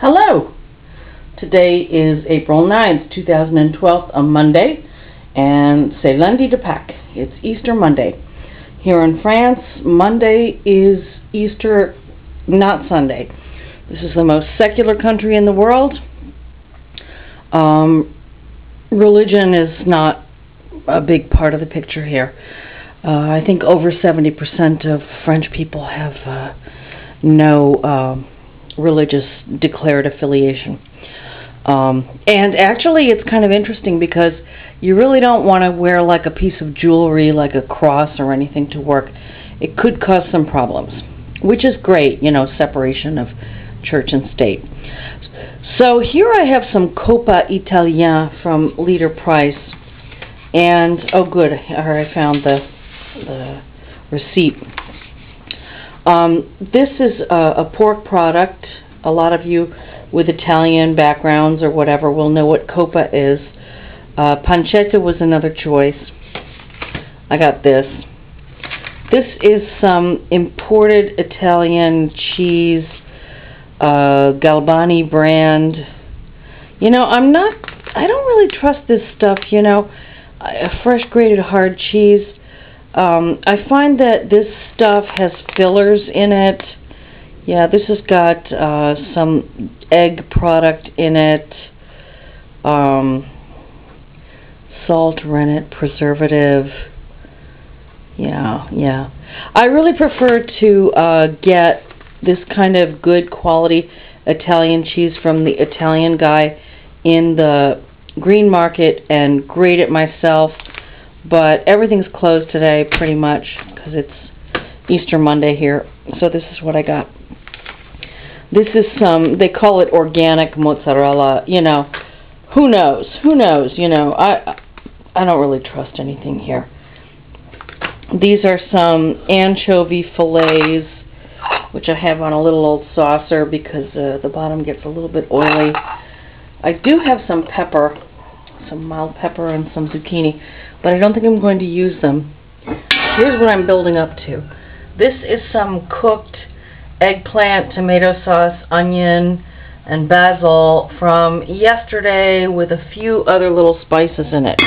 Hello! Today is April 9th, 2012, a Monday, and c'est lundi de Pâques. It's Easter Monday. Here in France, Monday is Easter, not Sunday. This is the most secular country in the world. Um, religion is not a big part of the picture here. Uh, I think over 70% of French people have uh, no um, religious declared affiliation. Um, and actually, it's kind of interesting because you really don't want to wear like a piece of jewelry, like a cross or anything to work. It could cause some problems, which is great, you know, separation of church and state. So here I have some Coppa Italien from Leader Price. And, oh good, I found the, the receipt. Um, this is a, a, pork product. A lot of you with Italian backgrounds or whatever will know what coppa is. Uh, pancetta was another choice. I got this. This is some imported Italian cheese, uh, Galbani brand. You know, I'm not, I don't really trust this stuff, you know. A fresh grated hard cheese um, I find that this stuff has fillers in it. Yeah, this has got uh, some egg product in it, um, salt, rennet, preservative. Yeah, yeah. I really prefer to uh, get this kind of good quality Italian cheese from the Italian guy in the green market and grate it myself but everything's closed today pretty much because it's Easter Monday here. So this is what I got. This is some, they call it organic mozzarella, you know. Who knows? Who knows? You know, I I don't really trust anything here. These are some anchovy fillets, which I have on a little old saucer because uh, the bottom gets a little bit oily. I do have some pepper, some mild pepper and some zucchini but I don't think I'm going to use them. Here's what I'm building up to. This is some cooked eggplant, tomato sauce, onion, and basil from yesterday with a few other little spices in it.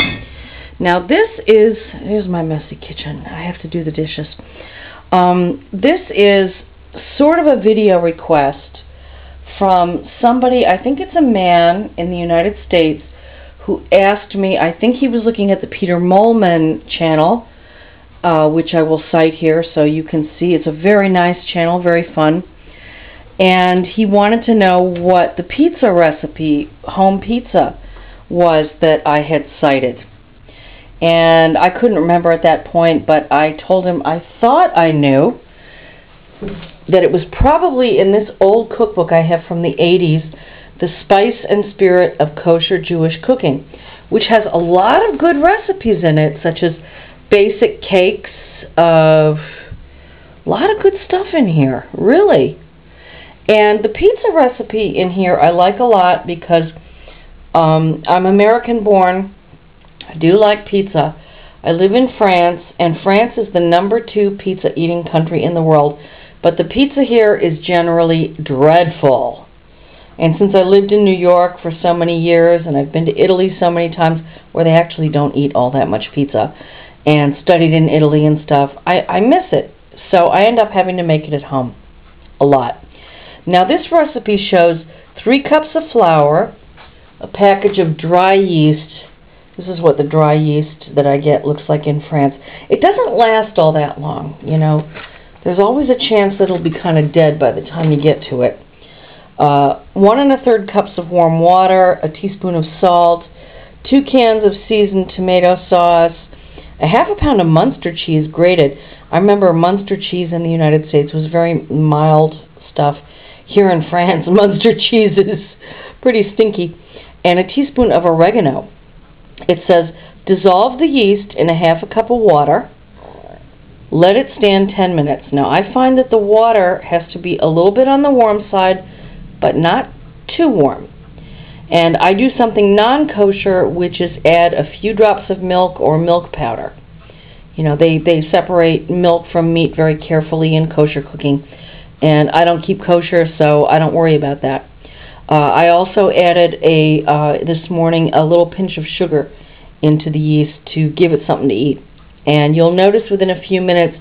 Now this is, here's my messy kitchen. I have to do the dishes. Um, this is sort of a video request from somebody, I think it's a man in the United States, who asked me, I think he was looking at the Peter Mohlman channel, uh, which I will cite here so you can see. It's a very nice channel, very fun. And he wanted to know what the pizza recipe, home pizza, was that I had cited. And I couldn't remember at that point, but I told him I thought I knew that it was probably in this old cookbook I have from the 80s the Spice and Spirit of Kosher Jewish Cooking, which has a lot of good recipes in it, such as basic cakes of a lot of good stuff in here, really. And the pizza recipe in here I like a lot because um, I'm American born. I do like pizza. I live in France, and France is the number two pizza eating country in the world. But the pizza here is generally dreadful. And since I lived in New York for so many years, and I've been to Italy so many times, where they actually don't eat all that much pizza, and studied in Italy and stuff, I, I miss it. So I end up having to make it at home. A lot. Now this recipe shows three cups of flour, a package of dry yeast. This is what the dry yeast that I get looks like in France. It doesn't last all that long, you know. There's always a chance that it'll be kind of dead by the time you get to it uh, one and a third cups of warm water, a teaspoon of salt, two cans of seasoned tomato sauce, a half a pound of Munster cheese grated. I remember Munster cheese in the United States was very mild stuff. Here in France, Munster cheese is pretty stinky. And a teaspoon of oregano. It says, dissolve the yeast in a half a cup of water. Let it stand 10 minutes. Now, I find that the water has to be a little bit on the warm side but not too warm. And I do something non-kosher, which is add a few drops of milk or milk powder. You know, they, they separate milk from meat very carefully in kosher cooking. And I don't keep kosher, so I don't worry about that. Uh, I also added a uh, this morning a little pinch of sugar into the yeast to give it something to eat. And you'll notice within a few minutes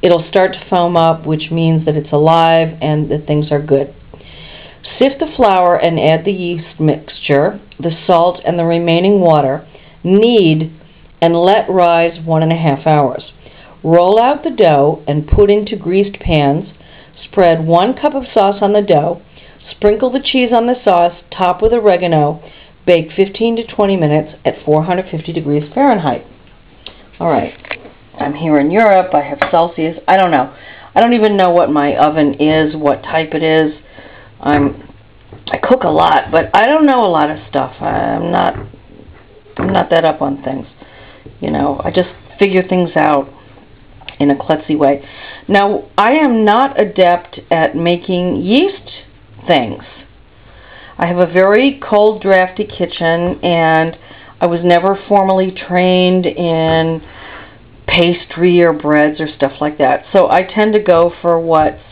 it'll start to foam up, which means that it's alive and that things are good. Sift the flour and add the yeast mixture, the salt, and the remaining water. Knead and let rise one and a half hours. Roll out the dough and put into greased pans. Spread one cup of sauce on the dough Sprinkle the cheese on the sauce, top with oregano, bake 15 to 20 minutes at 450 degrees Fahrenheit. Alright, I'm here in Europe, I have Celsius, I don't know. I don't even know what my oven is, what type it is. I'm I cook a lot, but I don't know a lot of stuff. I'm not I'm not that up on things. You know, I just figure things out in a klutzy way. Now, I am not adept at making yeast things. I have a very cold, drafty kitchen, and I was never formally trained in pastry or breads or stuff like that. So I tend to go for what's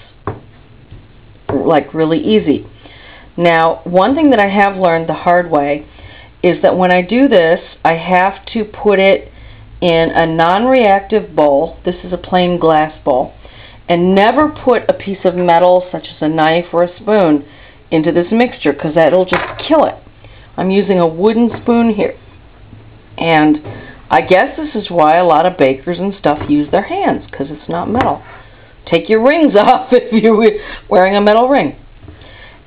like really easy. Now, one thing that I have learned the hard way is that when I do this, I have to put it in a non-reactive bowl. This is a plain glass bowl and never put a piece of metal such as a knife or a spoon into this mixture because that'll just kill it. I'm using a wooden spoon here and I guess this is why a lot of bakers and stuff use their hands because it's not metal. Take your rings off if you're wearing a metal ring.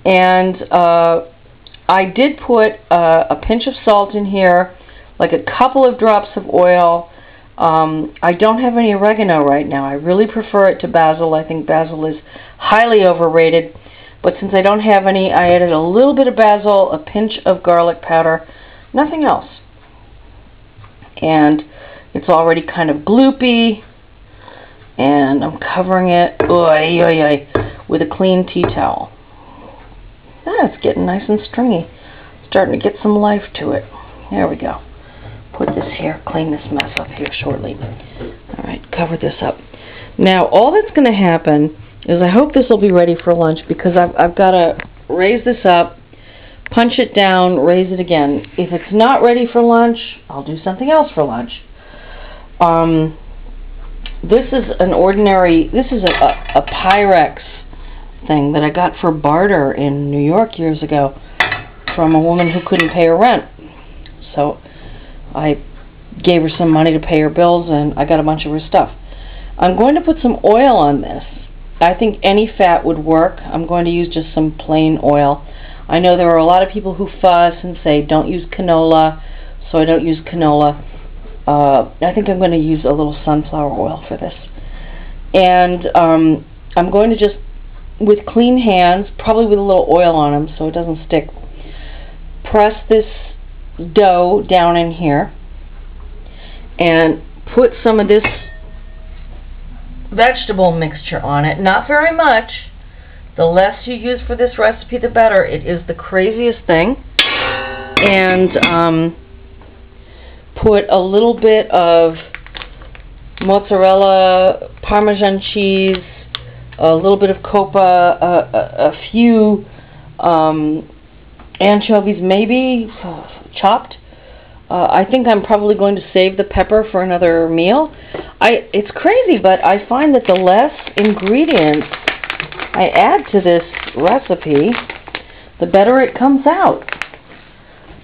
And uh, I did put uh, a pinch of salt in here, like a couple of drops of oil, um, I don't have any oregano right now. I really prefer it to basil. I think basil is highly overrated. But since I don't have any, I added a little bit of basil, a pinch of garlic powder, nothing else. And it's already kind of gloopy. And I'm covering it oy, oy, oy, with a clean tea towel. That's ah, getting nice and stringy. Starting to get some life to it. There we go put this here, clean this mess up here shortly. Alright, cover this up. Now, all that's going to happen is I hope this will be ready for lunch because I've, I've got to raise this up, punch it down, raise it again. If it's not ready for lunch, I'll do something else for lunch. Um, this is an ordinary, this is a, a, a Pyrex thing that I got for barter in New York years ago from a woman who couldn't pay her rent. So I gave her some money to pay her bills and I got a bunch of her stuff. I'm going to put some oil on this. I think any fat would work. I'm going to use just some plain oil. I know there are a lot of people who fuss and say don't use canola, so I don't use canola. Uh, I think I'm going to use a little sunflower oil for this. And um, I'm going to just, with clean hands, probably with a little oil on them so it doesn't stick, press this dough down in here and put some of this vegetable mixture on it. Not very much. The less you use for this recipe, the better. It is the craziest thing. And um, put a little bit of mozzarella, parmesan cheese, a little bit of coppa, a, a, a few um, anchovies, maybe chopped. Uh, I think I'm probably going to save the pepper for another meal. I It's crazy, but I find that the less ingredients I add to this recipe, the better it comes out.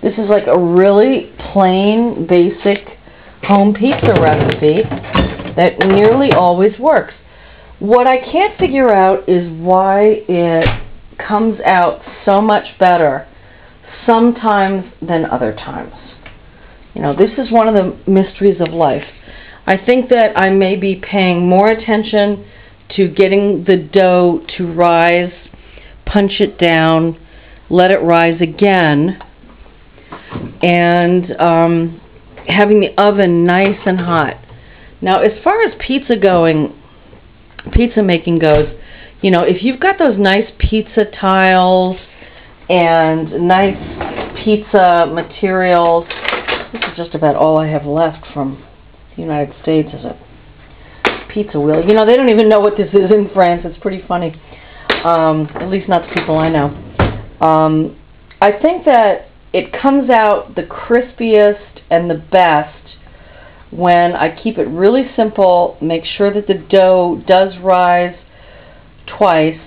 This is like a really plain, basic home pizza recipe that nearly always works. What I can't figure out is why it comes out so much better sometimes than other times. You know, this is one of the mysteries of life. I think that I may be paying more attention to getting the dough to rise, punch it down, let it rise again, and um, having the oven nice and hot. Now, as far as pizza going, pizza making goes, you know, if you've got those nice pizza tiles and nice pizza materials. This is just about all I have left from the United States is a pizza wheel. You know, they don't even know what this is in France. It's pretty funny. Um, at least not the people I know. Um, I think that it comes out the crispiest and the best when I keep it really simple, make sure that the dough does rise twice,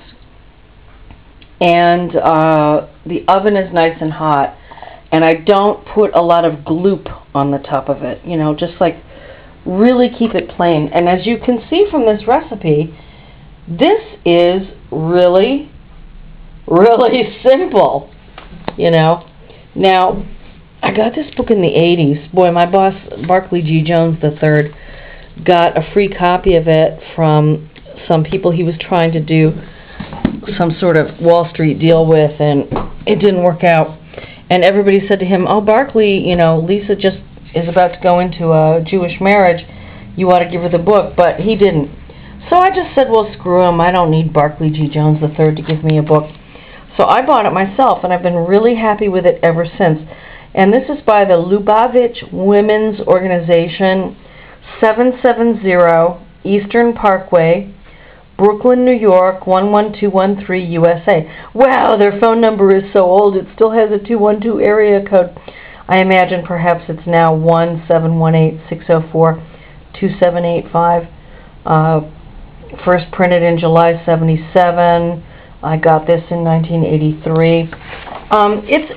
and uh, the oven is nice and hot, and I don't put a lot of gloop on the top of it, you know, just like really keep it plain. And as you can see from this recipe, this is really, really simple, you know. Now, I got this book in the 80s. Boy, my boss, Barclay G. Jones III, got a free copy of it from some people he was trying to do some sort of Wall Street deal with, and it didn't work out. And everybody said to him, Oh, Barclay, you know, Lisa just is about to go into a Jewish marriage. You ought to give her the book. But he didn't. So I just said, Well, screw him. I don't need Barclay G. Jones III to give me a book. So I bought it myself, and I've been really happy with it ever since. And this is by the Lubavitch Women's Organization, 770 Eastern Parkway, Brooklyn, New York, 11213 USA. Wow, their phone number is so old, it still has a 212 area code. I imagine perhaps it's now 17186042785. Uh, first printed in July 77. I got this in 1983. Um, it's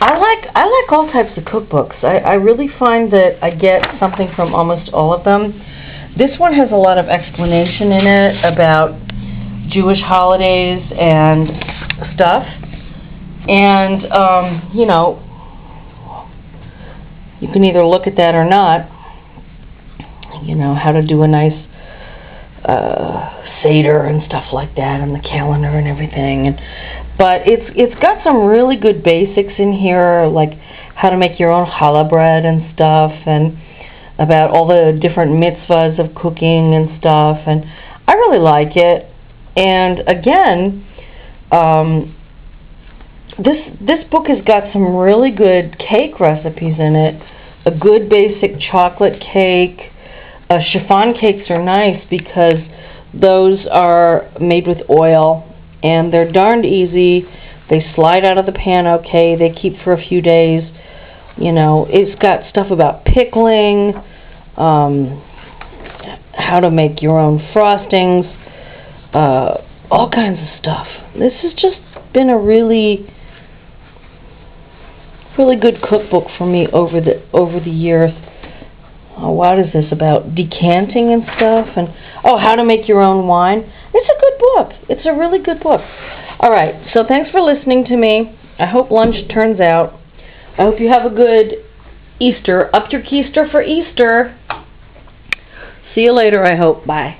I like I like all types of cookbooks. I, I really find that I get something from almost all of them. This one has a lot of explanation in it about Jewish holidays and stuff. And, um, you know, you can either look at that or not. You know, how to do a nice uh, Seder and stuff like that, and the calendar and everything. And but it's it's got some really good basics in here, like how to make your own challah bread and stuff, and about all the different mitzvahs of cooking and stuff. And I really like it. And again, um, this this book has got some really good cake recipes in it. A good basic chocolate cake. Uh, chiffon cakes are nice because those are made with oil and they're darned easy. They slide out of the pan okay. They keep for a few days. You know, it's got stuff about pickling, um, how to make your own frostings, uh, all kinds of stuff. This has just been a really, really good cookbook for me over the over the years. Oh, what is this about decanting and stuff? And oh, how to make your own wine. It's a good book. It's a really good book. All right, so thanks for listening to me. I hope lunch turns out. I hope you have a good Easter. Up your keister for Easter. See you later, I hope. Bye.